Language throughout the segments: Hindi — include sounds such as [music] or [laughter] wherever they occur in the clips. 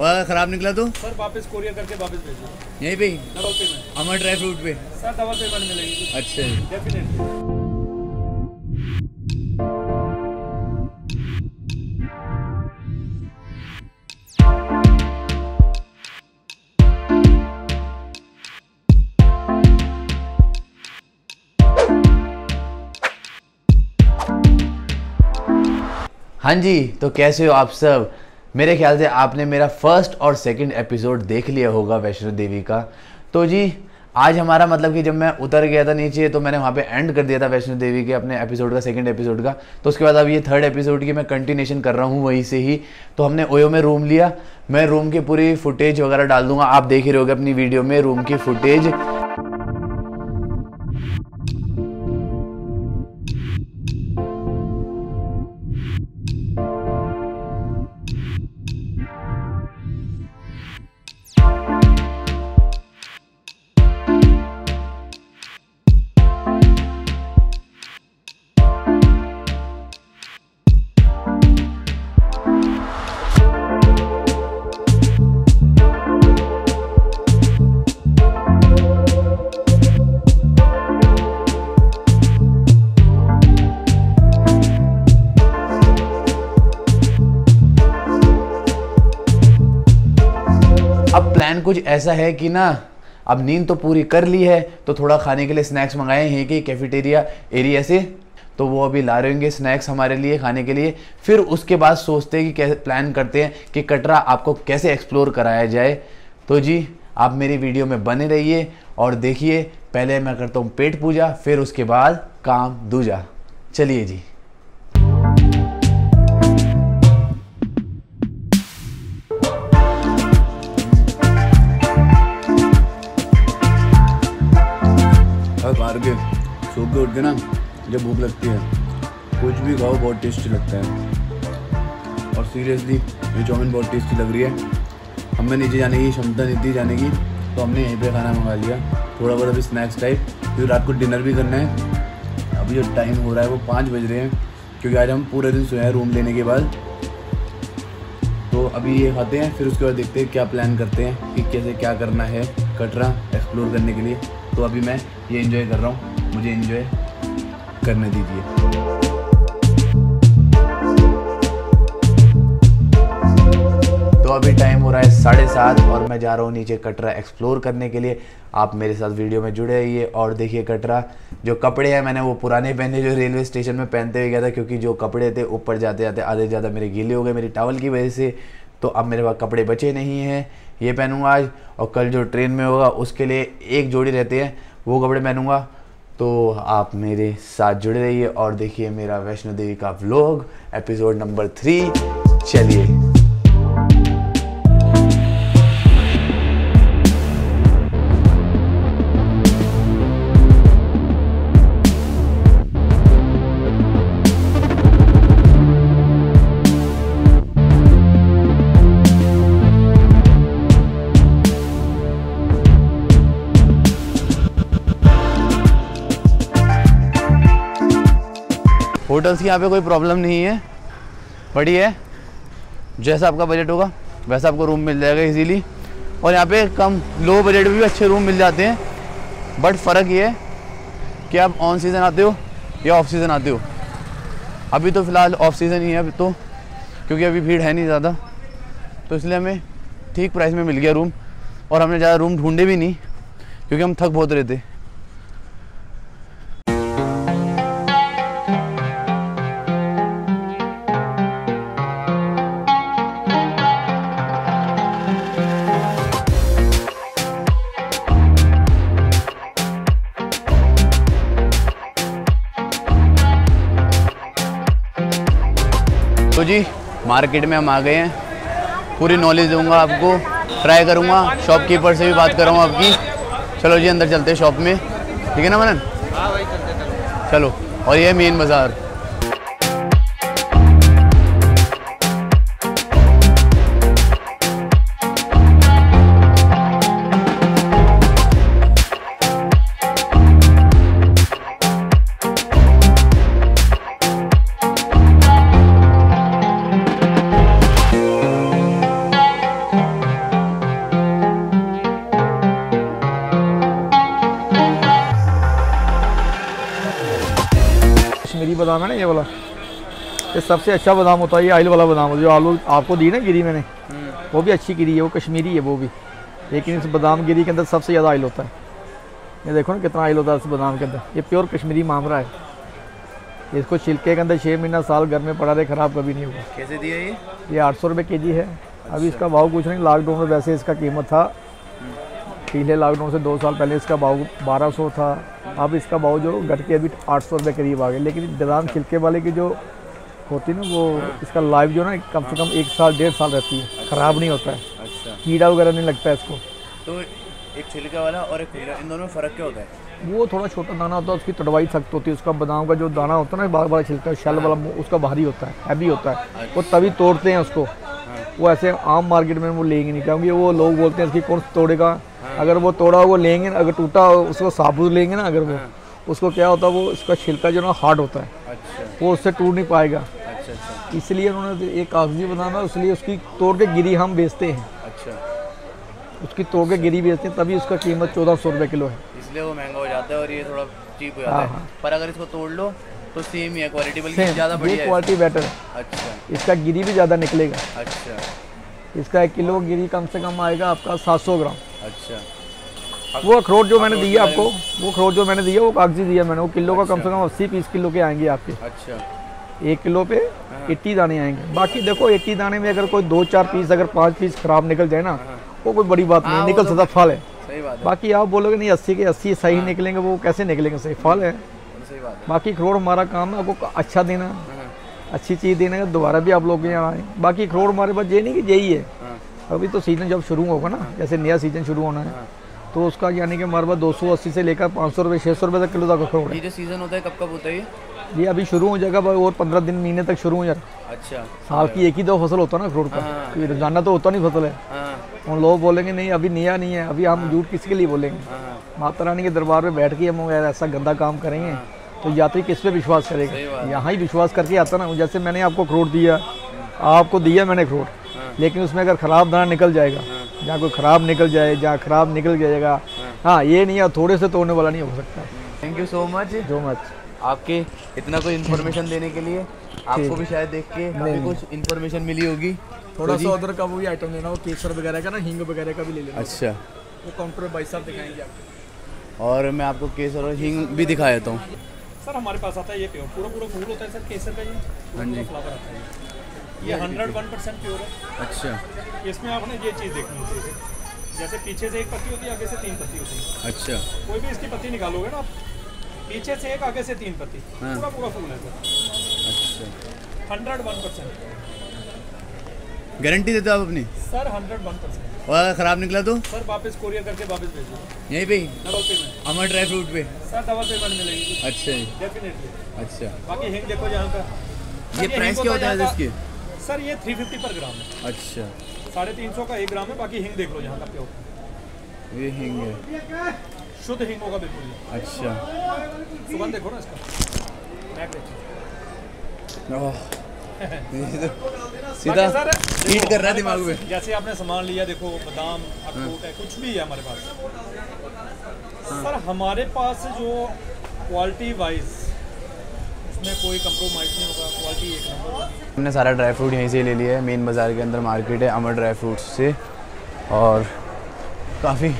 और ख़राब निकला तो? सर वापस कोरियर करके वापस भेज यहीं पे ही? Double payment Amar dry fruit पे? सर डबल पेमेंट मिलेगी। अच्छा। डेफिनेटली हाँ जी तो कैसे हो आप सब? मेरे ख्याल से आपने मेरा फ़र्स्ट और सेकंड एपिसोड देख लिया होगा वैष्णो देवी का। तो जी, आज हमारा मतलब कि जब मैं उतर गया था नीचे तो मैंने वहाँ पे एंड कर दिया था वैष्णो देवी के अपने एपिसोड का सेकंड एपिसोड का। तो उसके बाद अब ये थर्ड एपिसोड की मैं कंटिन्यूशन कर रहा हूँ वहीं से ही। तो हमने ओयो में रूम लिया। मैं रूम की पूरी फुटेज वगैरह डाल दूँगा। आप देख ही रहोगे अपनी वीडियो में रूम की फुटेज प्लान कुछ ऐसा है कि ना, अब नींद तो पूरी कर ली है तो थोड़ा खाने के लिए स्नैक्स मंगाए हैं कि कैफेटेरिया एरिया से? तो वो अभी ला रहे होंगे स्नैक्स हमारे लिए, खाने के लिए। फिर उसके बाद सोचते हैं कि कैसे प्लान करते हैं कि कटरा आपको कैसे एक्सप्लोर कराया जाए। तो जी, आप मेरी वीडियो में बने रहिए और देखिए, पहले मैं करता हूँ पेट पूजा, फिर उसके बाद काम दूजा। चलिए जी। सो के उठ के ना, जब भूख लगती है। कुछ भी खाओ, बहुत टेस्टी लगता है। और सीरियसली ये चाउमीन बहुत टेस्टी लग रही है। हमें नीचे जाने की क्षमता नहीं थी जाने की तो हमने यहीं पे खाना मंगा लिया। थोड़ा बहुत अभी स्नैक्स टाइप क्योंकि रात को डिनर भी करना है। अभी जो टाइम हो रहा है, वो पाँच बज रहे हैं, क्योंकि आज हम पूरे दिन सोए हैं रूम लेने के बाद। तो अभी ये खाते हैं, फिर उसके बाद देखते हैं क्या प्लान करते हैं, कि कैसे क्या करना है, कटरा एक्सप्लोर करने के लिए। तो अभी मैं ये एंजॉय कर रहा हूँ। मुझे इन्जॉय करने दीजिए। तो अभी टाइम हो रहा है साढ़े सात और मैं जा रहा हूँ नीचे कटरा एक्सप्लोर करने के लिए। आप मेरे साथ वीडियो में जुड़े रहिए और देखिए कटरा। जो कपड़े हैं, मैंने वो पुराने पहने जो रेलवे स्टेशन में पहनते हुए गया था, क्योंकि जो कपड़े थे, ऊपर जाते जाते आधे ज़्यादा मेरे गीले हो गए मेरी टावल की वजह से। तो अब मेरे पास कपड़े बचे नहीं हैं, ये पहनूँगा आज। और कल जो ट्रेन में होगा, उसके लिए एक जोड़ी रहते हैं, वो कपड़े पहनूँगा। तो आप मेरे साथ जुड़े रहिए और देखिए मेरा वैष्णो देवी का व्लॉग एपिसोड नंबर थ्री चलिए। होटल्स की यहाँ पे कोई प्रॉब्लम नहीं है। बड़ी है। जैसा आपका बजट होगा, वैसा आपको रूम मिल जाएगा इजीली और यहाँ पे कम लो बजट में भी अच्छे रूम मिल जाते हैं। बट फ़र्क ये है कि आप ऑन सीज़न आते हो या ऑफ़ सीज़न आते हो। अभी तो फ़िलहाल ऑफ़ सीज़न ही है अभी तो क्योंकि अभी भीड़ है नहीं ज़्यादा। तो इसलिए हमें ठीक प्राइस में मिल गया रूम और हमने ज़्यादा रूम ढूंढे भी नहीं, क्योंकि हम थक बहुत रहे थे। तो जी मार्केट में हम आ गए हैं। पूरी नॉलेज दूँगा आपको। ट्राई करूँगा शॉपकीपर से भी बात करूँगा आपकी। चलो जी अंदर चलते हैं शॉप में। ठीक है ना मनन चलो और ये मेन बाज़ार। ये सबसे अच्छा बादाम होता है ये आयल वाला बादाम जो आलू आपको दी ना गिरी मैंने वो भी अच्छी गिरी है वो कश्मीरी है वो भी। लेकिन इस बादाम गिरी के अंदर सबसे ज़्यादा आयल होता है। ये देखो ना कितना आयल होता है इस बादाम के अंदर। ये प्योर कश्मीरी मामरा है। इसको छिलके के अंदर छः महीना साल घर में पड़ा रहे ख़राब कभी नहीं होगा कैसे दिया ये? ये आठ सौ रुपये के जी है। अभी इसका भाव कुछ नहीं लॉकडाउन में वैसे इसका कीमत था। पिछले लॉकडाउन से दो साल पहले इसका भाव बारह सौ था। अब इसका भाव जो घट के अभी आठ सौ रुपये करीब आ गए लेकिन बादाम छिलके वाले की जो होती है ना वो इसका लाइफ जो ना कम से कम एक साल डेढ़ साल रहती है। ख़राब नहीं होता है। अच्छा। कीड़ा वगैरह नहीं लगता है इसको। तो एक छिलका वाला और एक इन दोनों में फ़र्क क्या होता है? वो थोड़ा छोटा दाना होता है उसकी तड़वाई सख्त होती है। उसका बादाम का जो दाना होता है ना बार बार छिलका शैल वाला उसका भारी होता है हैवी होता है। वो तभी तोड़ते हैं उसको। वो ऐसे आम मार्केट में वो लेंगे नहीं क्योंकि वो लोग बोलते हैं इसकी कौन तोड़ेगा? अगर वो तोड़ा वो लेंगे अगर टूटा उसको साबुत लेंगे ना अगर वो उसको क्या होता है वो उसका छिलका जो ना हार्ड होता है। अच्छा। वो उससे टूट नहीं पाएगा। अच्छा अच्छा। इसलिए उन्होंने एक कागज़ी बनाना इसलिए उसकी तोड़ के गिरी हम बेचते हैं। अच्छा। उसकी तोड़ के गिरी बेचते हैं तभी उसका कीमत चौदह सौ रुपये किलो है। इसलिए वो महँगा हो जाता है और ये थोड़ा चीप हो जाता हाँ, है। पर अगर इसको तोड़ लो तो सेम ही है क्वालिटी बल्कि ज़्यादा बढ़िया क्वालिटी बेटर है। अच्छा। इसका गिरी भी ज़्यादा निकलेगा। अच्छा। इसका एक किलो गिरी कम से कम आएगा आपका 700 ग्राम। अच्छा। वो अखरोट जो मैंने दिया आपको वो अखरोट जो मैंने दिया वो कागज़ी दिया मैंने। वो किलो का कम से कम अस्सी पीस किलो के आएँगे आपके। अच्छा। एक किलो पे एट्टी दाने आएँगे। बाकी देखो एट्टी दाने में अगर कोई दो चार पीस अगर पाँच पीस खराब निकल जाए ना वो कोई बड़ी बात नहीं निकल सकता फल है। सही बात है। बाकी आप बोलोगे नहीं अस्सी के अस्सी सही निकलेंगे वो कैसे निकलेंगे? सही फल है। बाकी अखरोट हमारा काम है आपको अच्छा देना। है। हाँ, अच्छी चीज़ देना है दोबारा भी आप लोग यहाँ आए। बाकी अखरोट हमारे पास ये नहीं कि यही है। हाँ, अभी तो सीज़न जब शुरू होगा ना जैसे नया सीज़न शुरू होना है तो उसका यानी कि हमारे पास दो सौ अस्सी से लेकर पाँच सौ रुपये छः सौ रुपये तक किलो तक अखरोट ये जो सीज़न होता है कब कब होता है ये अभी शुरू हो जाएगा भाई और पंद्रह दिन महीने तक शुरू हो जाएगा। अच्छा। साल की एक ही दो फ़सल होता है ना अखरोट का। हाँ। क्योंकि रोज़ाना तो होता नहीं फ़सल है। हाँ। उन लोग बोलेंगे नहीं अभी नया नहीं है अभी हम झूठ किसके लिए बोलेंगे? हाँ। माता रानी के दरबार में बैठ के हम ऐसा गंदा काम करेंगे। तो यात्री किस पे विश्वास करेगा? यहाँ ही विश्वास करके आता ना जैसे मैंने आपको अखरोट दिया आपको दिया मैंने अखरोट। लेकिन उसमें अगर ख़राब दाना निकल जाएगा जहाँ कोई ख़राब निकल जाए जहाँ ख़राब निकल जाएगा हाँ। ये नहीं है थोड़े से तोड़ने वाला नहीं हो सकता। Thank you so much so much आपके इतना कोई इन्फॉर्मेशन देने के लिए आपको भी शायद देख के काफ़ी कुछ इन्फॉर्मेशन मिली होगी। थोड़ा सा उधर का वो भी आइटम लेना वो केसर वगैरह का ना हींग वगैरह का भी ले लेना। अच्छा। वो काउंटर पे भाई साहब दिखाएँगे आपको। और मैं आपको केसर और हींग भी दिखा देता हूँ। सर हमारे पास आता है ये प्योर पूरा पूरा फूल होता है सर केसर का ये पूरा पूरा फ्लावर आता है। ये हंड्रेड वन परसेंट प्योर है। अच्छा। इसमें आपने ये चीज़ देखनी चाहिए जैसे पीछे से एक पत्ती होती है आगे से तीन पत्ती होती है। अच्छा। कोई भी इसकी पत्ती निकालोगे ना आप पीछे से एक आगे से तीन पत्ती। हाँ। पूरा पूरा फूल है। सर अच्छा। हंड्रेड वन परसेंट गारंटी देते हो आप अपनी? सर हंड्रेड वन परसेंट और ख़राब निकला तो? सर वापस कोरियर करके वापस भेज दो। यहीं पे ही? Double payment Amar dry fruit पे। सर डबल पेमेंट मिलेगी। अच्छा। जी डेफिनेटली अच्छा। बाकी हिंग देखो यहाँ का। ये प्राइस क्या होता है इसकी? सर ये थ्री फिफ्टी पर ग्राम है। अच्छा। साढ़े तीन सौ का एक ग्राम है बाकी हिंग देख लो यहाँ का प्योर ये हींग है। शुद्ध हिंग होगा बिल्कुल अच्छा। सुगंध देखो ना इसका। [laughs] सीधा हीट कर रहा है दिमाग में। जैसे आपने सामान लिया देखो बादाम अखरोट है कुछ भी है हमारे पास। सर हमारे पास जो क्वालिटी वाइज उसमें कोई कंप्रोमाइज़ नहीं होगा। क्वालिटी एक नंबर हमने सारा ड्राई फ्रूट यहीं से ले लिया है। मेन बाज़ार के अंदर मार्केट है अमर ड्राई फ्रूट से। और काफ़ी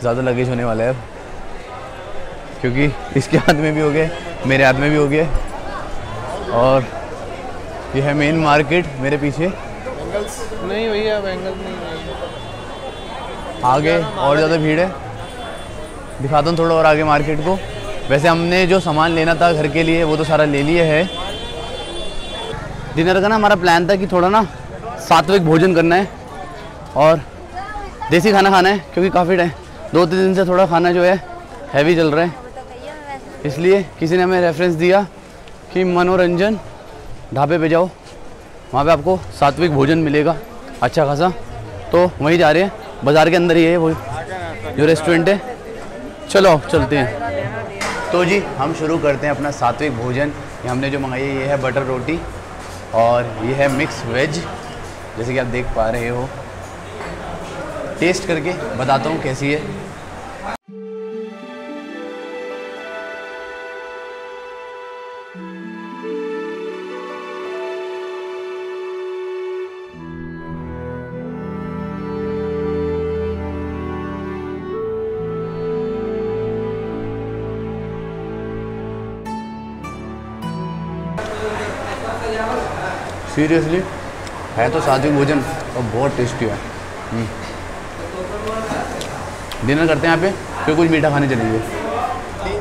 ज़्यादा लगेज होने वाला है अब। क्योंकि इसके हाथ में भी हो गए मेरे हाथ में भी हो गए। और ये है मेन मार्केट मेरे पीछे। नहीं भैया बैंगल नहीं आगे और ज़्यादा भीड़ है। दिखाता हूँ थोड़ा और आगे मार्केट को। वैसे हमने जो सामान लेना था घर के लिए वो तो सारा ले लिया है। डिनर का ना हमारा प्लान था कि थोड़ा ना सात्विक भोजन करना है। और देसी खाना खाना है क्योंकि काफ़ी टाइम दो तीन दिन से थोड़ा खाना जो है हैवी चल रहा है। इसलिए किसी ने हमें रेफरेंस दिया कि मनोरंजन ढाबे पे जाओ, वहाँ पे आपको सात्विक भोजन मिलेगा अच्छा खासा। तो वहीं जा रहे हैं, बाज़ार के अंदर ही है वो, जो रेस्टोरेंट है। चलो चलते हैं। तो जी, हम शुरू करते हैं अपना सात्विक भोजन। ये हमने जो मंगाई है, ये है बटर रोटी और ये है मिक्स वेज जैसे कि आप देख पा रहे हो। टेस्ट करके बताता हूँ कैसी है। सीरियसली है तो सादी भोजन और बहुत टेस्टी है। हम्म। डिनर करते हैं यहाँ पे फिर कुछ मीठा खाने चलेंगे।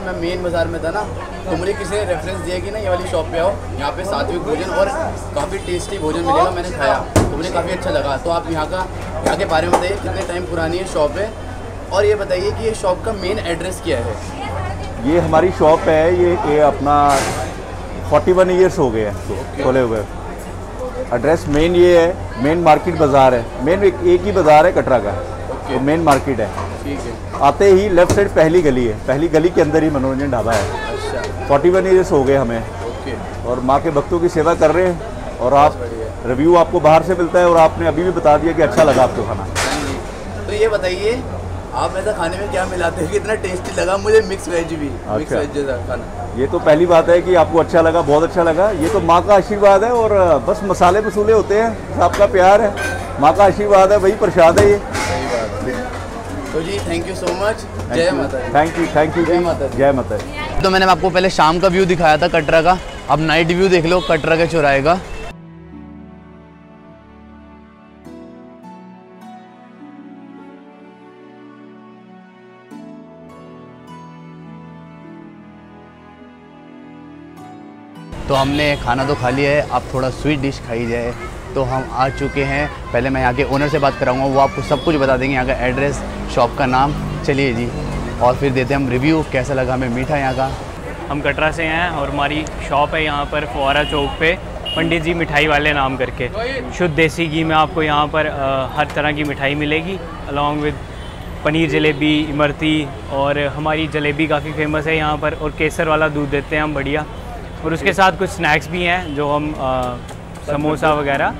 मैं मेन बाज़ार में था ना तो मुझे किसी ने रेफरेंस दिया कि ना ये वाली शॉप पे आओ यहाँ पे सात्विक भोजन और काफ़ी टेस्टी भोजन मिलेगा मैंने खाया। तो मुझे काफ़ी अच्छा लगा। तो आप यहाँ का यहाँ के बारे में बताइए कितने टाइम पुरानी है शॉप है? और ये बताइए कि ये शॉप का मेन एड्रेस क्या है? ये हमारी शॉप है ये ये अपना 41 ईयर्स हो गए हैं खोले हुए। एड्रेस मेन ये है मेन मार्केट बाज़ार है। मेन एक, एक ही बाज़ार है कटरा का। तो मेन मार्केट है। ठीक है। आते ही लेफ़्ट साइड पहली गली है। पहली गली के अंदर ही मनोरंजन ढाबा है। अच्छा। 41 ईयर्स हो गए हमें। ओके। और माँ के भक्तों की सेवा कर रहे हैं। और आप रिव्यू आपको बाहर से मिलता है और आपने अभी भी बता दिया कि अच्छा लगा आपको खाना। तो ये बताइए आप ऐसा खाने में क्या मिलाते हैं कितना टेस्टी लगा? मुझे मिक्स वेज भी अच्छा। मिक्स। वेज जैसा खाना। ये तो पहली बात है कि आपको अच्छा लगा बहुत अच्छा लगा। ये तो माँ का आशीर्वाद है और बस मसाले मसूले होते हैं आपका प्यार है। माँ का आशीर्वाद है वही प्रसाद है ये। तो जी थैंक यू सो मच जय माता थैंक यू थैंक यू जय माता जय माता तो मैंने आपको पहले शाम का व्यू दिखाया था कटरा का. अब नाइट व्यू देख लो कटरा के चौराहे का. तो हमने खाना तो खा लिया है अब थोड़ा स्वीट डिश खाई जाए. तो हम आ चुके हैं। पहले मैं यहाँ के ओनर से बात कराऊँगा वो आपको सब कुछ बता देंगे। यहाँ का एड्रेस शॉप का नाम। चलिए जी और फिर देते हैं हम रिव्यू कैसा लगा हमें मीठा यहाँ का? हम कटरा से हैं और हमारी शॉप है यहाँ पर फुआरा चौक पे पंडित जी मिठाई वाले नाम करके। शुद्ध देसी घी में आपको यहाँ पर हर तरह की मिठाई मिलेगी अलॉन्ग विद पनीर जलेबी इमरती और हमारी जलेबी काफ़ी फ़ेमस है यहाँ पर और केसर वाला दूध देते हैं हम बढ़िया। और उसके साथ कुछ स्नैक्स भी हैं जो हम अ, समोसा वगैरह।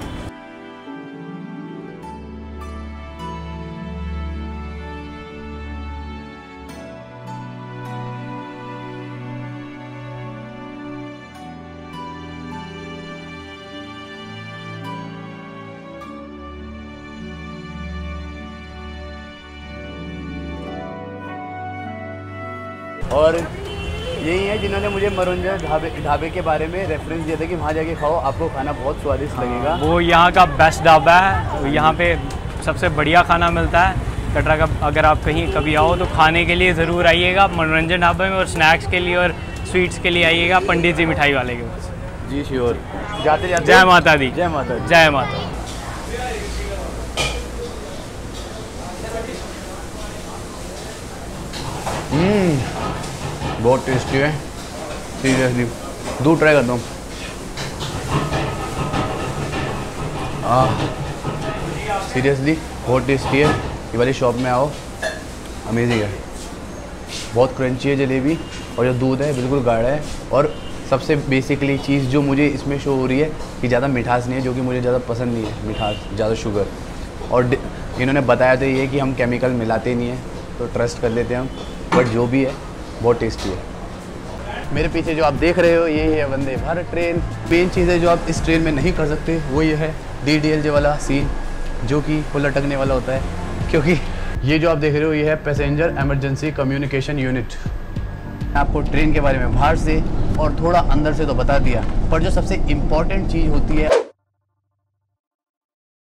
है मनोरंजन ढाबे ढाबे के बारे में रेफरेंस दिया था कि वहाँ जाके खाओ आपको खाना बहुत स्वादिष्ट लगेगा। वो यहाँ का बेस्ट ढाबा है। यहाँ पे सबसे बढ़िया खाना मिलता है। कटरा का अगर आप कहीं कभी आओ तो खाने के लिए ज़रूर आइएगा मनोरंजन ढाबे में और स्नैक्स के लिए और स्वीट्स के लिए आइएगा पंडित जी मिठाई वाले के पास। जी श्योर जाते जाते। जय माता दी। जय माता दी। जय माता दी। बहुत टेस्टी है। सीरियसली दूध ट्राई करता हूँ। हाँ। सीरियसली बहुत टेस्टी है। ये वाली शॉप में आओ। अमेजिंग है। बहुत क्रंची है जलेबी और जो दूध है, बिल्कुल गाढ़ा है। और सबसे बेसिकली चीज़ जो मुझे इसमें शो हो रही है कि ज़्यादा मिठास नहीं है, जो कि मुझे ज़्यादा पसंद नहीं है, मिठास, ज़्यादा शुगर और इन्होंने बताया तो ये कि हम केमिकल मिलाते नहीं हैं तो ट्रस्ट कर लेते हैं हम। बट जो भी है, बहुत टेस्टी है। मेरे पीछे जो आप देख रहे हो, ये है वंदे भारत ट्रेन। मेन चीज़ें जो आप इस ट्रेन में नहीं कर सकते, वो ये है डी डी एल जे वाला सीन जो कि वो लटकने वाला होता है। क्योंकि ये जो आप देख रहे हो, ये है पैसेंजर एमरजेंसी कम्युनिकेशन यूनिट आपको ट्रेन के बारे में बाहर से और थोड़ा अंदर से तो बता दिया, पर जो सबसे इम्पोर्टेंट चीज़ होती है